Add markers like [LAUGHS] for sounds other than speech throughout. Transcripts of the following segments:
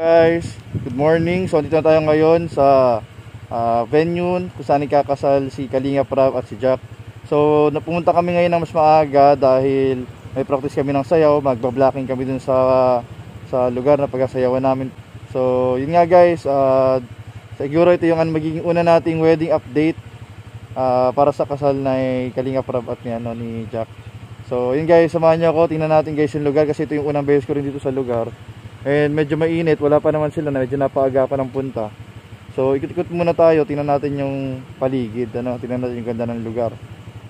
Guys, good morning. So dito na tayo ngayon sa ah, venue kung saan ikakasal si Kalinga Prab at si Jack. So napumunta kami ngayon ng mas maaga dahil may practice kami ng sayaw, magba-blocking kami dun sa sa lugar na pagsasayawan namin. So yun nga guys, ah, siguro ito yung magiging una nating wedding update ah, para sa kasal na Kalinga Prab at ni, ano, ni Jack. So yun guys, samahan niyo ako, tingnan natin guys yung lugar kasi ito yung unang beses ko rin dito sa lugar. And medyo mainit, wala pa naman sila medyo napaaga pa ng punta. So ikot-ikot muna tayo, tingnan natin yung paligid, ano, tingnan natin yung ganda ng lugar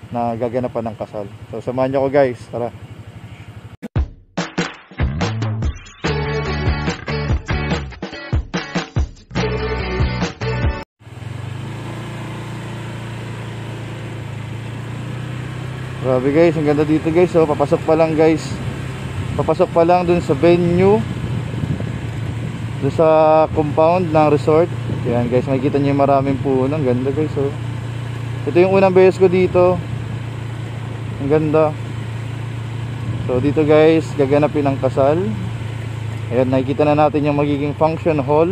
na gaganapan ng kasal. So samahan niyo ako guys, tara. Grabe guys, ang ganda dito guys. Oh, papasok pa lang guys. Papasok pa lang dun sa venue. Dun sa compound ng resort. Yan guys, makikita niyo yung maraming puno. Ang ganda guys. Oh. Ito yung unang beses ko dito. Ang ganda. So dito guys, gaganapin ang kasal. Ayan, nakikita na natin yung magiging function hall.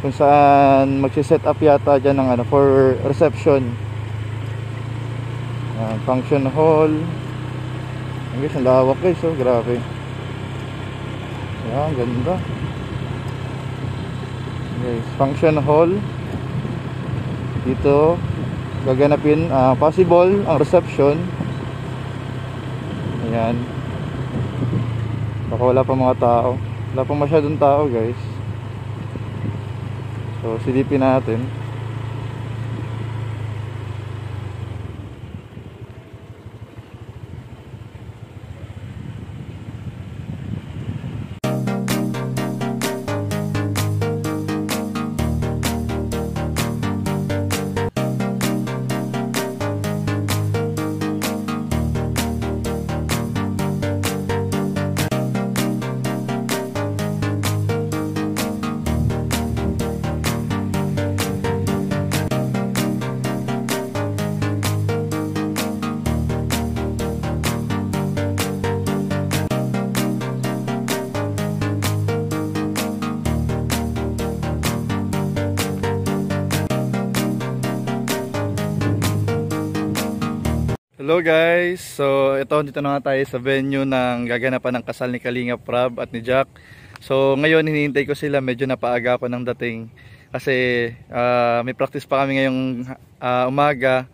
Kung saan magsiset up yata dyan ng ano, for reception. Yan, function hall. Ang guys, ang lawak guys, oh, grabe. Yan, ganda. Guys, function hall. Dito, gaganapin, ah, possible, ang reception. Ayan. Baka wala pa mga tao. Wala pa masyadong tao guys. So, silipin natin. Hello guys! So ito dito na tayo sa venue ng gaganapan ng kasal ni Kalinga Prab at ni Jack. So ngayon hinihintay ko sila, medyo napaaga ako ng dating kasi ah, may practice pa kami ngayong ah, umaga.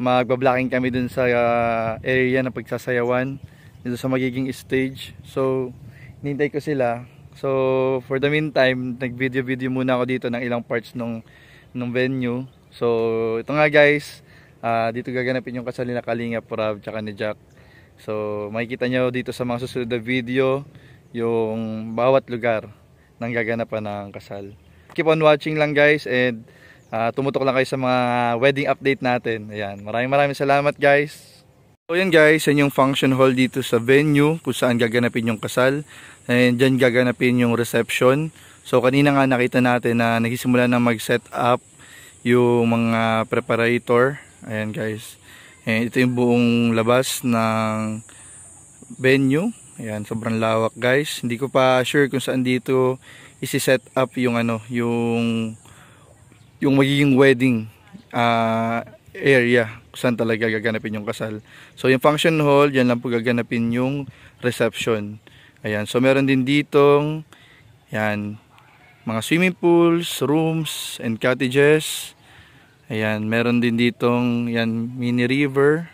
Magba-blocking kami dun sa ah, area ng pagsasayawan dito sa magiging stage. So hinihintay ko sila. So for the meantime, nag-video-video muna ako dito ng ilang parts nung nung venue. So ito nga guys, Ah, dito gaganapin yung kasal nila Kalinga Prab tsaka ni Jack. So makikita nyo dito sa mga susunod na video yung bawat lugar ng gaganapan ng kasal. Keep on watching lang guys and ah, tumutok lang kayo sa mga wedding update natin. Ayan, maraming maraming salamat guys. So yan guys, yan yung function hall dito sa venue kung saan gaganapin yung kasal. And dyan gaganapin yung reception. So kanina nga nakita natin na nagsisimula na mag-set up yung mga preparator Ayan guys. Ayan, ito yung buong labas ng venue. Ayan, sobrang lawak guys. Hindi ko pa sure kung saan dito isi-set up yung ano, yung yung magiging wedding uh, area kung saan talaga gaganapin yung kasal. So yung function hall, yan lang po gaganapin yung reception. Ayan, so meron din ditong yan, mga swimming pools, rooms, and cottages. Ayan, meron din ditong yan, mini river.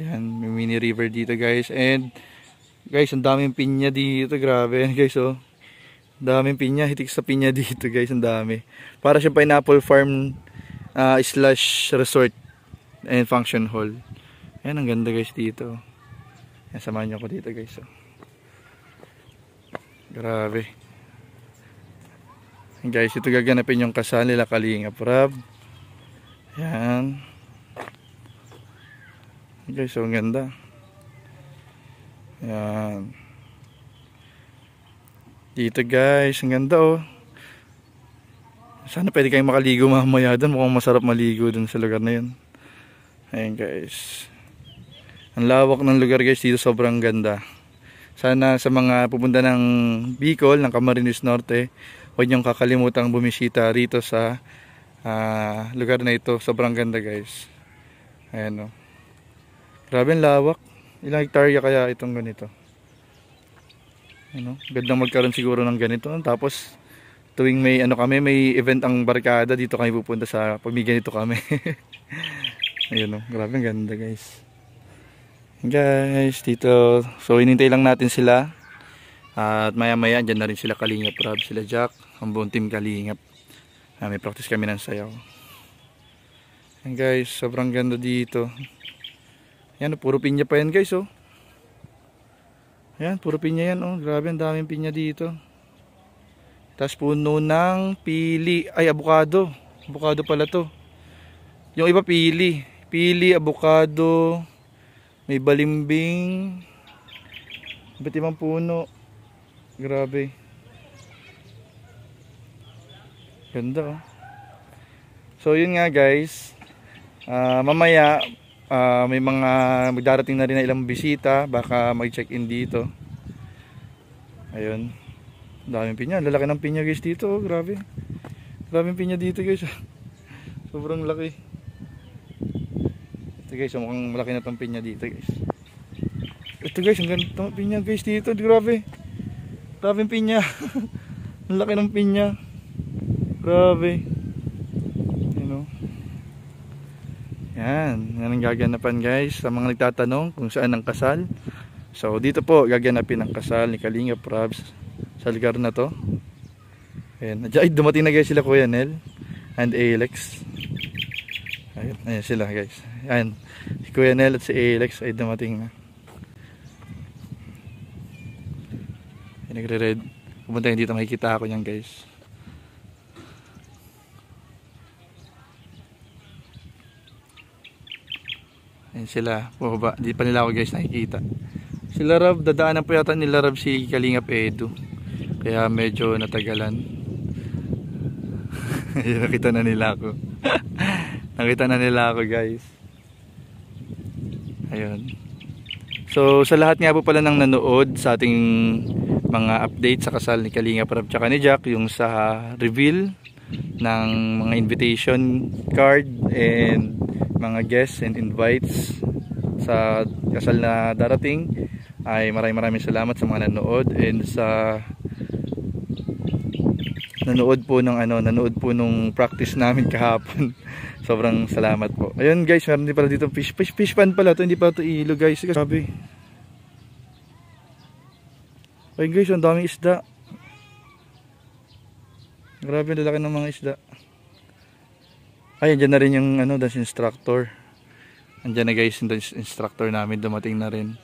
Ayan, may mini river dito guys. And guys, ang daming pinya dito. Grabe [LAUGHS] guys oh. Daming pinya. Hitik sa pinya [LAUGHS] dito guys. Ang dami. Para siya pineapple farm uh, slash resort and function hall. Ayan, ang ganda guys dito. Ayan, samahan nyo ako dito guys. Oh. Grabe. Guys, ito gaganapin yung kasal nila Kalinga Prab. Yan. Guys, so ang ganda. Yan. Dito guys, ang ganda oh. Sana pwede kayong makaligo mamaya doon. Mukhang masarap maligo doon sa lugar na yun. Ayan guys. Ang lawak ng lugar guys dito sobrang ganda. Sana sa mga pupunta ng Bicol, ng Camarines Norte, huwag niyong kakalimutang bumisita rito sa ah, lugar na ito. Sobrang ganda guys. Ayan o. Grabe ang lawak. Ilang hektarya kaya itong ganito. Ano, gandang magkaroon siguro ng ganito. Tapos tuwing may ano kami, may event ang barkada dito kami pupunta sa pag may kami. [LAUGHS] Ayun oh, grabe ang ganda guys. Guys, dito. So inintay lang natin sila. At maya maya andyan na rin sila Kalingap Rob, sila Jack, ang buong team Kalingap. Ah, may practice kami ng sayaw. Yan guys, sobrang ganda dito. Yan, oh, puro pinya pa yan guys oh. Ayan, puro pinya yan oh. Grabe, ang daming pinya dito. Tapos puno ng pili. Ay, abukado. Abukado pala to. Yung iba pili. Pili, abukado. May balimbing. Ba't ibang puno? Grabe. Ganda oh. So yun nga guys. Ah, mamaya ah, may mga magdarating na rin na ilang bisita. Baka mag-check-in dito. Ayun. Daming pinya. Lalaki ng pinya guys dito. Oh, grabe. Yung pinya dito guys. [LAUGHS] Sobrang laki. Ito guys, oh, mukhang malaki na tong pinya dito guys. Ito guys, ang ganda pinya guys dito. Grabe. Yung pinya. [LAUGHS] ang laki ng pinya. Grabe. You know. Yan. Yan ang gaganapan guys. Sa mga nagtatanong kung saan ang kasal. So dito po gaganapin ang kasal ni Kalinga Probs sa lugar na to. Ayan. Ay, dumating na guys sila Kuya Nel and Alex. Ayun, ayan sila guys. Ayan. Si Kuya Nel at si Alex ay dumating na. Ayan, nagre-red. Pumunta dito makikita ako niyan guys. Ayan sila. Bumaba. Di pa nila ako guys nakikita. Sila Rab, dadaanan po yata nila Rab si Kalingap Edu. Kaya medyo natagalan. [LAUGHS] Nakita na nila ako. [LAUGHS] nakita na nila ako guys. Ayun. So sa lahat nga po pala ng nanood sa ating mga update sa kasal ni Kalinga Prab tsaka ni Jack yung sa reveal ng mga invitation card and mga guests and invites sa kasal na darating ay maraming maraming salamat sa mga nanood and sa nanood po ng ano, nanood po nung practice namin [LAUGHS] kahapon. Sobrang salamat po. Ayun guys, meron din pala dito fish fish fish pan pala to, hindi pa to ilo guys. Grabe. Ayun guys, ang daming isda. Grabe, ang lalaki ng mga isda. Ay, andyan na rin yung ano, dance instructor. Andyan na guys, yung dance instructor namin dumating na rin.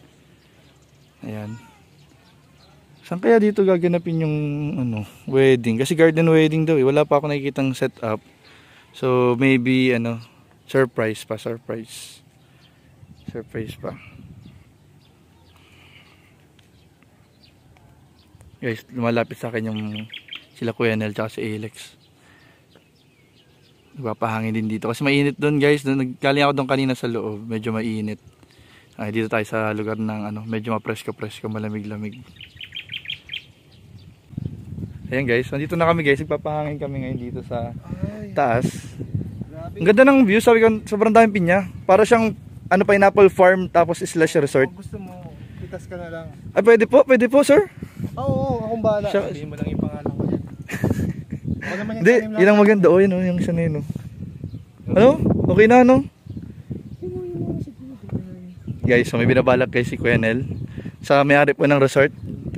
Ayan. Saan kaya dito gaganapin yung ano, wedding? Kasi garden wedding daw eh. Wala pa ako nakikitang setup. So maybe ano, surprise pa, surprise. Surprise pa. Guys, lumalapit sa akin yung sila Kuya Nel tsaka si Alex. Nagpapahangin din dito. Kasi mainit doon guys. Nagkaling ako doon kanina sa loob. Medyo mainit. Ay, dito tayo sa lugar ng ano, medyo mapresko-presko, malamig-lamig. Ayan guys, nandito na kami guys. Nagpapahangin kami ngayon dito sa taas. Ang ganda ng view. Sabi ko, sobrang daming pinya. Para siyang ano, pineapple farm tapos slash resort. Kung gusto mo, pitas ka na lang. Ay, pwede po, pwede po sir. Oo, oo, akong bahala. Siya- Sabihin mo lang yung pangalan ko dyan. Ako naman yung Hindi, tanim lang. yun ang maganda. O, yun o, yung isa na yun o. Ano? Okay na, ano? Guys, so may binabalak kay si Kuya Nel. Sa may-ari po ng resort.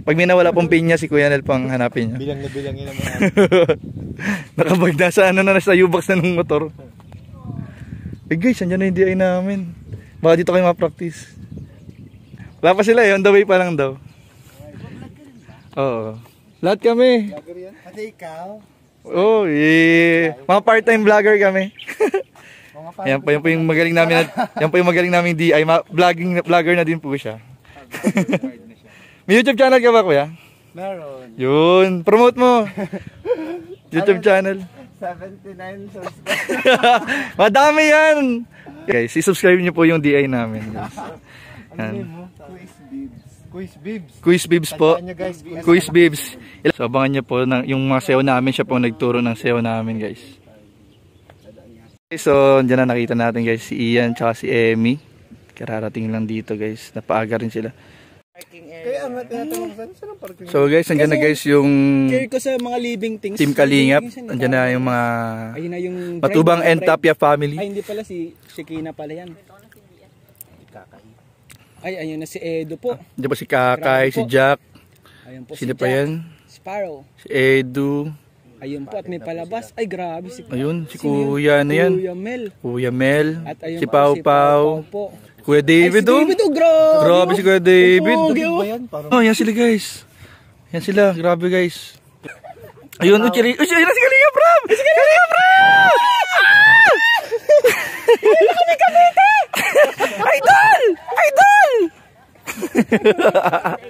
Pag may nawala pong pinya, si Kuya Nel pang hanapin niya. Bilang na bilang yun ang mga. [LAUGHS] Nakabag na sa ano na nasa U-box na ng motor. Eh guys, andyan na yung DI namin. Baka dito kayo ma-practice. Wala pa sila eh, on the way pa lang daw. Oo. Lahat kami. Pati ikaw. Oo, eh. Mga part-time vlogger kami. [LAUGHS] Yan po, yan po yung magaling namin, na- [LAUGHS] yan po yung magaling namin DI. Ma- vlogging, vlogger na din po siya. [LAUGHS] May YouTube channel ka ba kuya? Meron. Yun, promote mo. YouTube channel. 79 subscribers. Madami yan! Guys, i-subscribe niyo po yung DI namin. Guys. Ano mo? Quiz Bibs. Quiz Bibs po. Nyo guys. Quiz Bibs. So abangan niyo po ng, yung mga sayo namin. Siya po nagturo ng sayo namin guys. Okay, so dyan na nakita natin guys si Ian tsaka si Emmy. Kararating lang dito guys. Napaaga rin sila. Kaya nga tinatanong saan saan ang parking? So guys, andyan na guys yung Care ko sa mga living things. Team Kalingap. Andyan na yung mga Ayun na yung... Matubang and Tapia Ay, family. hindi pala si Shekina pala yan. Ay, ayun na si Edo po. Andyan pa si Kakay, si Jack. Ayun po Sino si pa Jack. yan? Sparrow. Si Edu. Ayun po at may palabas. Ay, grabe si Ayun, si Kuya na yan. Kuya Mel. Kuya Mel. At ayun Si po, Pau si Pau. po. Kuya David Ay, si oh. David oh, grabe. Grabe si Kuya David. Oh. Ba Oh, yan sila guys. Yan sila, grabe guys. Ayun, oh, si Kalinga Prab! Si Kalinga Prab! 呵呵呵呵